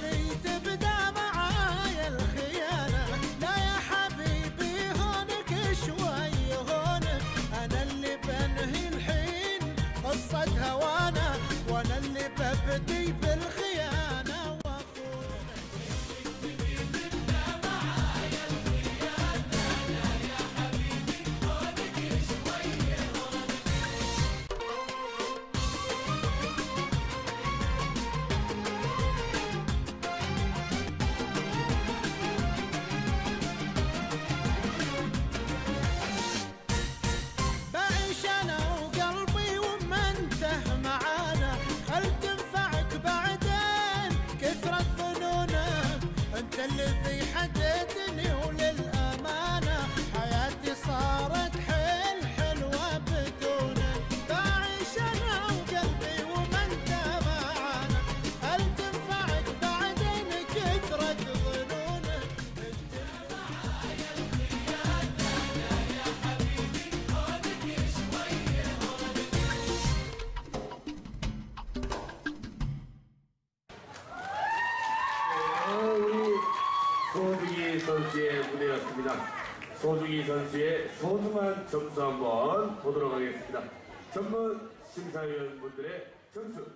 Hey, 무대였습니다. 소중이 선수의 소중한 점수 한번 보도록 하겠습니다. 전문 심사위원분들의 점수